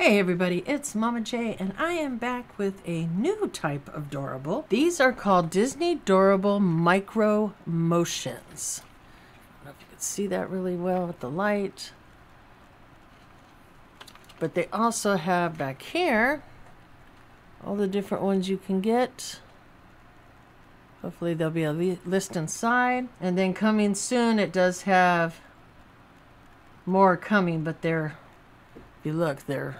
Hey everybody, it's Mama J and I am back with a new type of Doorable. These are called Disney Doorable Micro Motions. I don't know if you can see that really well with the light. But they also have back here all the different ones you can get. Hopefully there'll be a list inside. And then coming soon, it does have more coming, but they're, you look, they're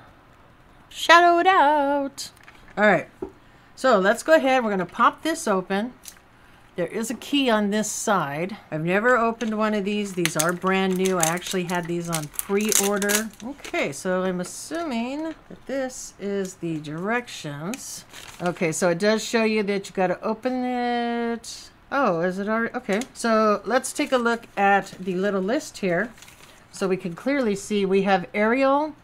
shadowed out. All right, so let's go ahead. We're going to pop this open. There is a key on this side. I've never opened one of these. These are brand new. I actually had these on pre-order. Okay, so I'm assuming that this is the directions. Okay, so it does show you that you got to open it. Oh, is it already? Okay, so let's take a look at the little list here. So we can clearly see we have Ariel,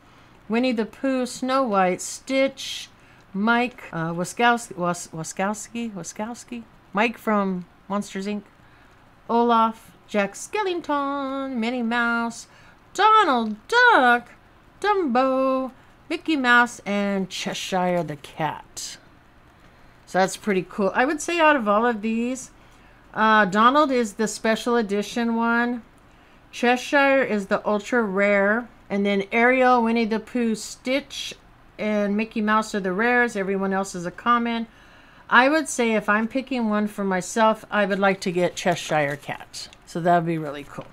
Winnie the Pooh, Snow White, Stitch, Mike, uh, Waskowski, Was, Waskowski, Waskowski, Mike from Monsters Inc., Olaf, Jack Skellington, Minnie Mouse, Donald Duck, Dumbo, Mickey Mouse, and Cheshire the Cat. So that's pretty cool. I would say out of all of these, uh, Donald is the special edition one. Cheshire is the ultra rare. And then Ariel, Winnie the Pooh, Stitch, and Mickey Mouse are the rares. Everyone else is a common. I would say if I'm picking one for myself, I would like to get Cheshire Cat. So that would be really cool.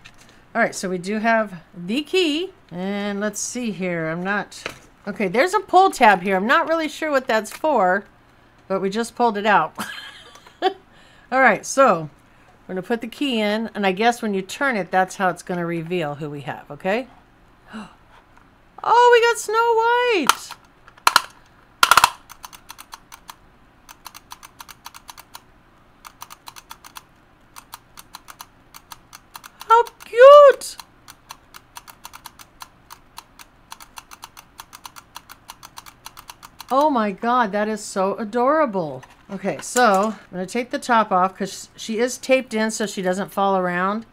All right, so we do have the key. And let's see here. I'm not... Okay, there's a pull tab here. I'm not really sure what that's for, but we just pulled it out. All right, so we're going to put the key in, and I guess when you turn it, that's how it's going to reveal who we have, okay? Oh, we got Snow White! How cute! Oh my god, that is so adorable. Okay, so I'm going to take the top off because she is taped in so she doesn't fall around.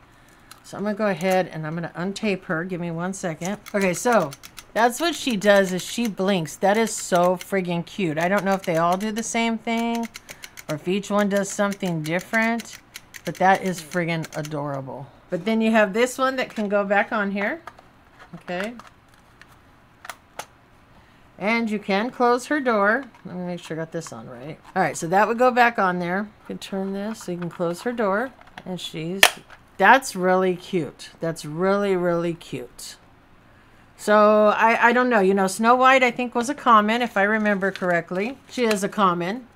So I'm going to go ahead and I'm going to untape her. Give me one second. Okay, so that's what she does is she blinks. That is so friggin' cute. I don't know if they all do the same thing or if each one does something different, but that is friggin' adorable. But then you have this one that can go back on here. Okay. And you can close her door. Let me make sure I got this on right. All right, so that would go back on there. You can turn this so you can close her door. And she's, that's really cute. That's really, really cute. So I, I don't know. You know, Snow White I think was a common, if I remember correctly. She is a common.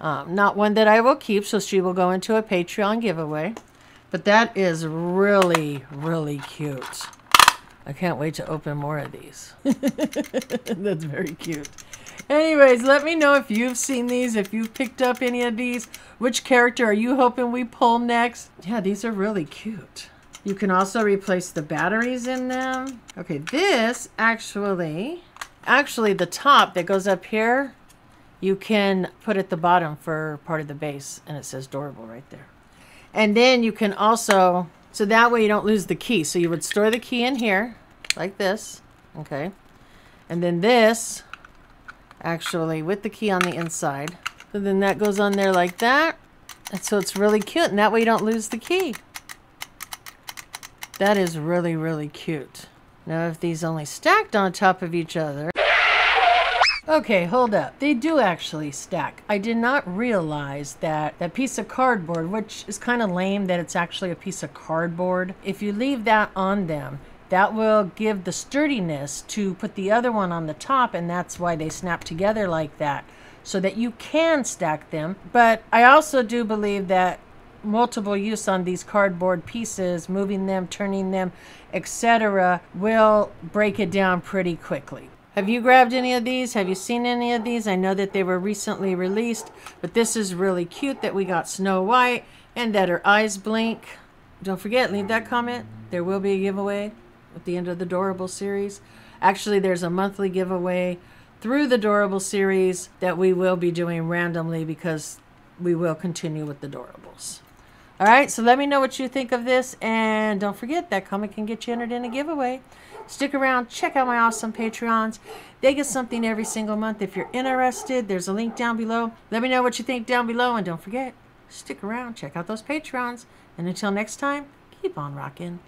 Um, not one that I will keep, so she will go into a Patreon giveaway. But that is really, really cute. I can't wait to open more of these. That's very cute. Anyways, let me know if you've seen these, if you've picked up any of these. Which character are you hoping we pull next? Yeah, these are really cute. You can also replace the batteries in them. Okay, this actually, actually the top that goes up here, you can put at the bottom for part of the base and it says durable right there. And then you can also so that way you don't lose the key. So you would store the key in here, like this, okay? And then this, actually, with the key on the inside. So then that goes on there like that. And so it's really cute, and that way you don't lose the key. That is really, really cute. Now if these only stacked on top of each other, Okay, hold up. They do actually stack. I did not realize that that piece of cardboard, which is kind of lame that it's actually a piece of cardboard, if you leave that on them, that will give the sturdiness to put the other one on the top, and that's why they snap together like that, so that you can stack them. But I also do believe that multiple use on these cardboard pieces, moving them, turning them, etc., will break it down pretty quickly. Have you grabbed any of these? Have you seen any of these? I know that they were recently released, but this is really cute that we got Snow White and that her eyes blink. Don't forget, leave that comment. There will be a giveaway at the end of the Doorable series. Actually, there's a monthly giveaway through the Doorable series that we will be doing randomly because we will continue with the Doorables. All right, so let me know what you think of this, and don't forget that comment can get you entered in a giveaway. Stick around, check out my awesome Patreons. They get something every single month. If you're interested, there's a link down below. Let me know what you think down below, and don't forget, stick around, check out those Patreons. And until next time, keep on rocking.